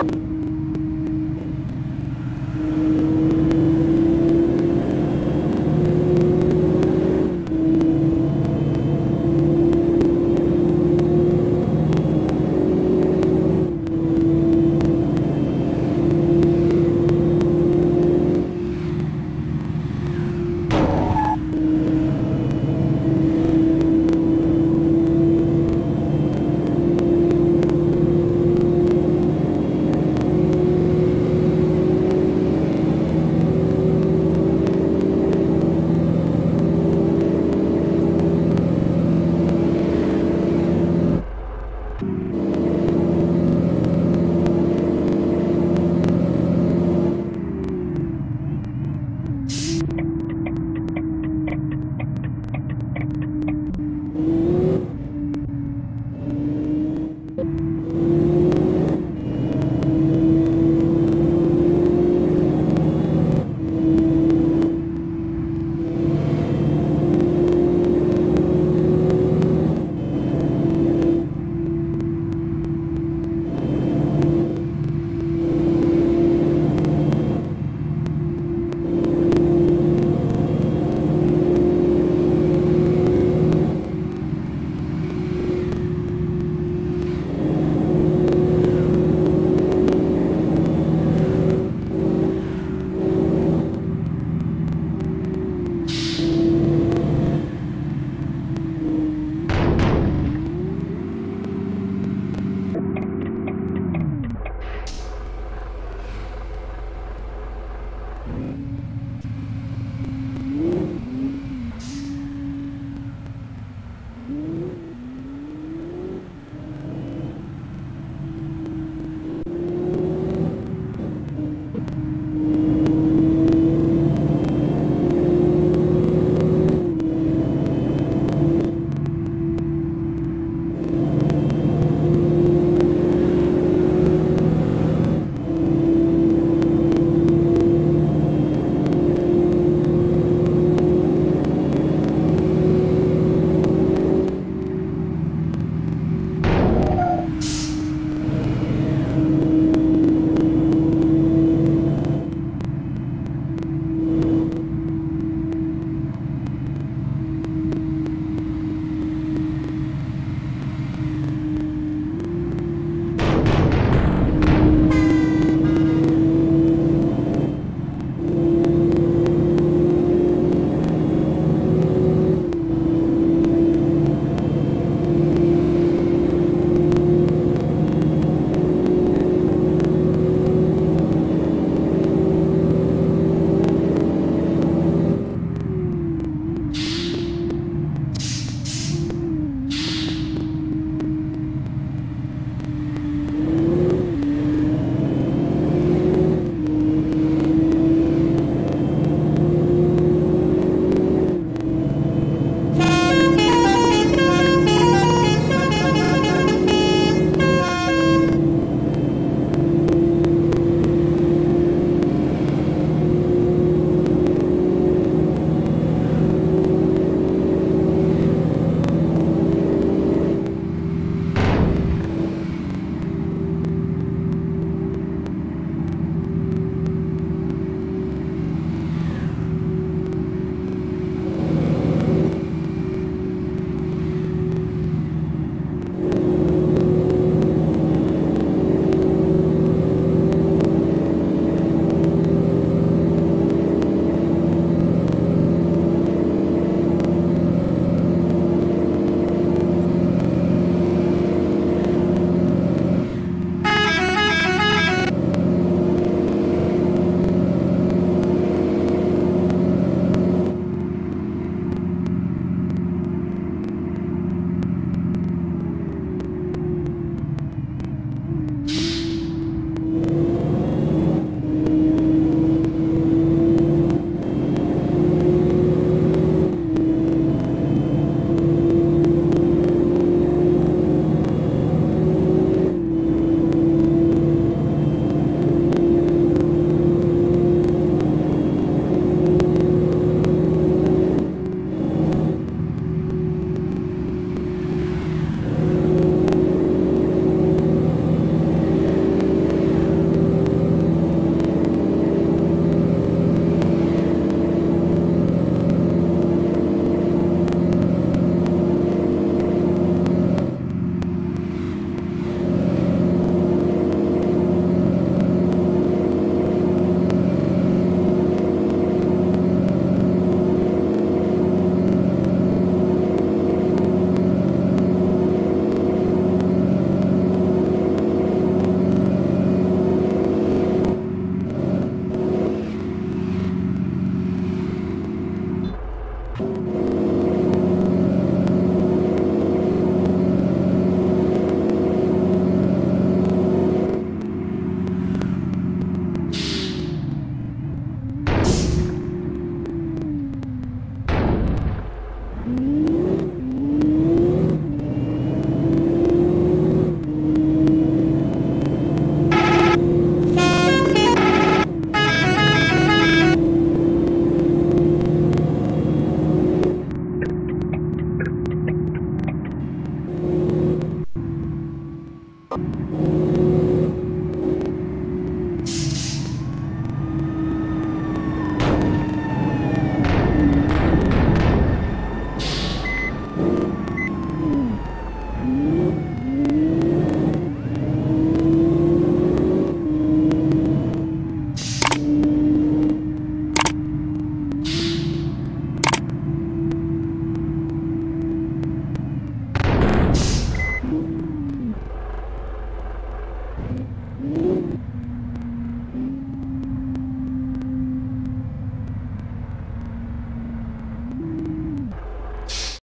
you